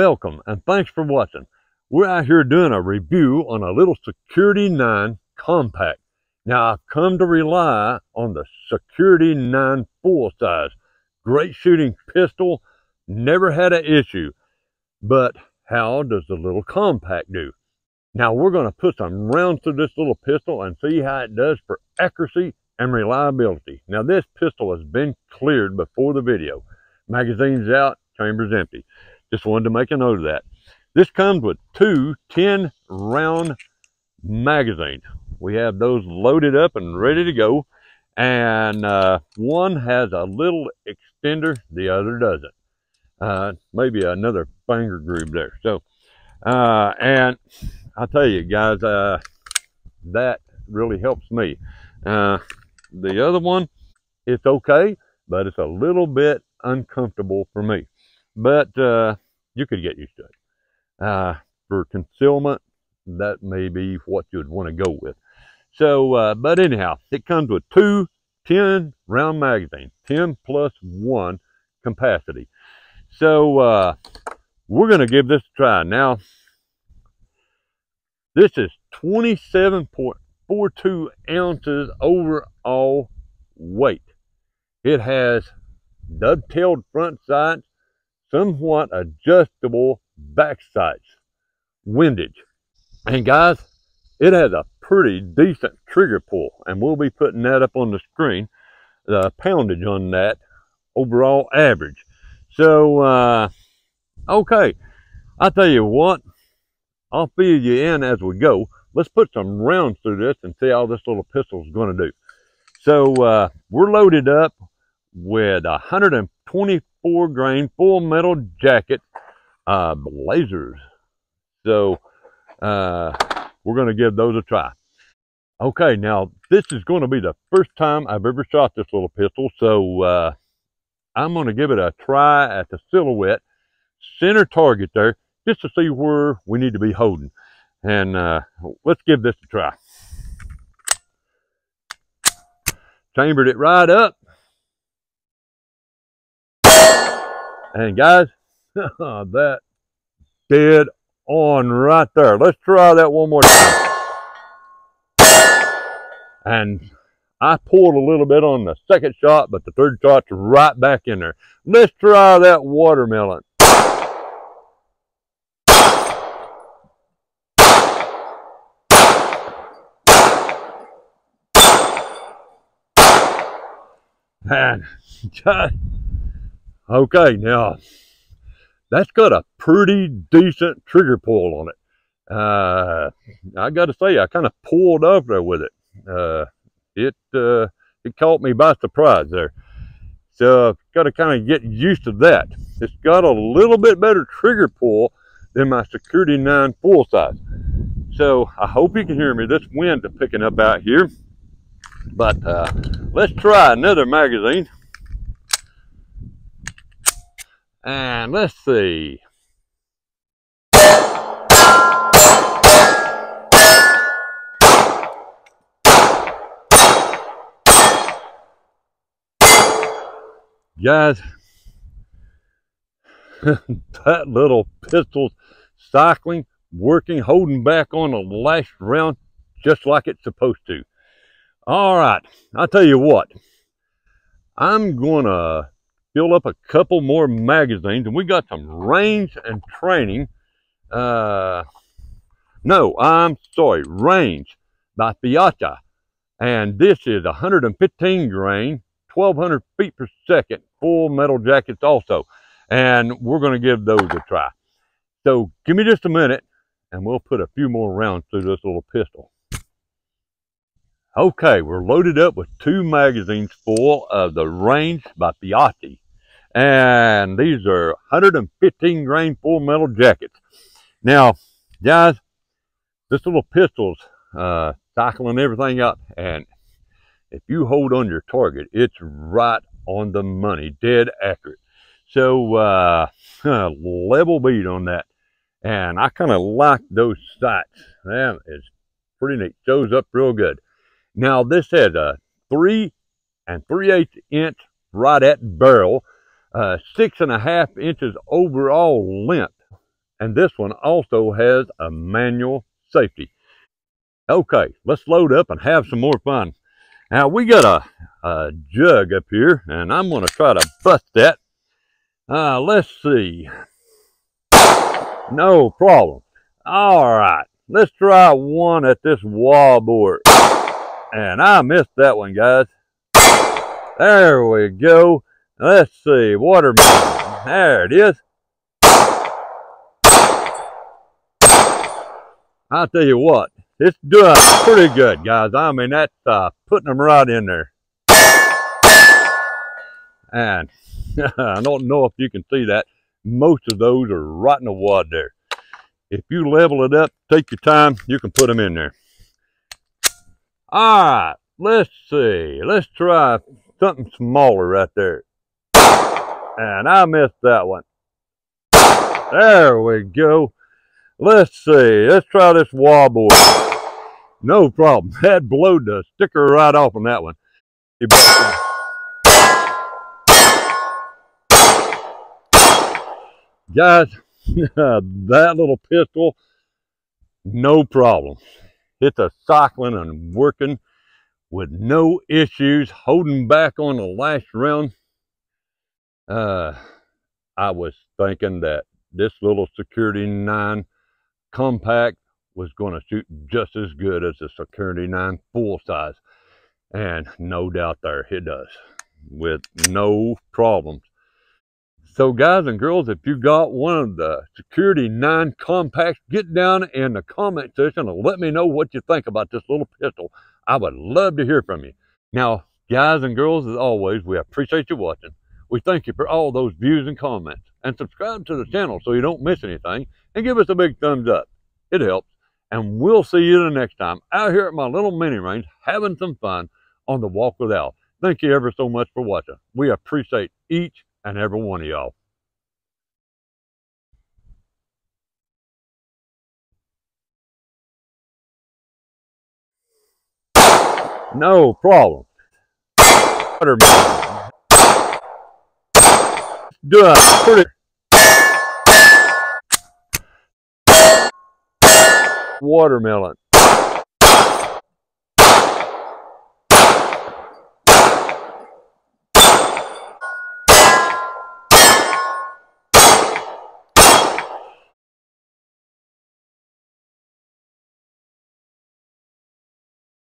Welcome and thanks for watching. We're out here doing a review on a little Security 9 compact. Now I've come to rely on the Security 9 full size. Great shooting pistol, never had an issue. But how does the little compact do? Now we're going to put some rounds through this little pistol and see how it does for accuracy and reliability. Now this pistol has been cleared before the video. Magazine's out, chamber's empty. Just wanted to make a note of that. This comes with two 10 round magazines. We have those loaded up and ready to go. And uh, one has a little extender, the other doesn't. Uh, maybe another finger groove there. So, uh, and I'll tell you guys, uh, that really helps me. Uh, the other one, it's okay, but it's a little bit uncomfortable for me. But uh, you could get used to it. Uh, for concealment, that may be what you'd want to go with. So, uh, but anyhow, it comes with two 10 round magazines, 10 plus one capacity. So, uh, we're going to give this a try. Now, this is 27.42 ounces overall weight. It has dovetailed front sights, somewhat adjustable back sights, windage. And guys, it has a pretty decent trigger pull, and we'll be putting that up on the screen, the poundage on that overall average. So, uh, okay, I'll tell you what, I'll fill you in as we go. Let's put some rounds through this and see how this little pistol is going to do. So uh, we're loaded up with 124 grain full metal jacket uh, blazers. So uh, we're going to give those a try. Okay, now this is going to be the first time I've ever shot this little pistol. So uh, I'm going to give it a try at the silhouette, center target there, just to see where we need to be holding. And uh, let's give this a try. Chambered it right up. And guys, that dead on right there. Let's try that one more time. And I pulled a little bit on the second shot, but the third shot's right back in there. Let's try that watermelon. Man, just, okay, now, that's got a pretty decent trigger pull on it. Uh, I got to say, I kind of pulled up there with it. Uh, it uh, it caught me by surprise there. So I've got to kind of get used to that. It's got a little bit better trigger pull than my Security 9 full size. So I hope you can hear me. This wind is picking up out here. But uh, let's try another magazine. And let's see. Guys, that little pistol's cycling, working, holding back on the last round just like it's supposed to. All right, I'll tell you what. I'm going to fill up a couple more magazines, and we got some range and training. Uh, no, I'm sorry, range by Fiata. And this is 115 grain, 1200 feet per second, full metal jackets also. And we're going to give those a try. So give me just a minute, and we'll put a few more rounds through this little pistol. Okay, we're loaded up with two magazines full of the Range by Piatti. And these are 115 grain full metal jackets. Now, guys, this little pistol's uh, cycling everything up. And if you hold on your target, it's right on the money, dead accurate. So, uh, level bead on that. And I kind of like those sights. That is pretty neat. Shows up real good. Now this has a three and three eighths inch right at barrel, uh, six and a half inches overall length. And this one also has a manual safety. Okay, let's load up and have some more fun. Now we got a, a jug up here and I'm gonna try to bust that. Uh, let's see. No problem. All right, let's try one at this wallboard. And I missed that one, guys. There we go. Let's see, watermelon. There it is. I'll tell you what, it's doing pretty good, guys. I mean, that's uh, putting them right in there. And I don't know if you can see that. Most of those are right in the wad there. If you level it up, take your time, you can put them in there. All right, let's see. Let's try something smaller right there. And I missed that one. There we go. Let's see. Let's try this wallboard. No problem. That blowed the sticker right off on that one. Guys, that little pistol, no problem. It's a cycling and working with no issues, holding back on the last round. Uh, I was thinking that this little Security 9 compact was going to shoot just as good as the Security 9 full size. And no doubt there, it does with no problems. So guys and girls, if you got one of the Security 9 compacts, get down in the comment section and let me know what you think about this little pistol. I would love to hear from you. Now, guys and girls, as always, we appreciate you watching. We thank you for all those views and comments. And subscribe to the channel so you don't miss anything. And give us a big thumbs up. It helps. And we'll see you the next time out here at my little mini range having some fun on the Walk with Al. Thank you ever so much for watching. We appreciate each and every one of y'all. No problem. Watermelon. Done. Pretty. Watermelon.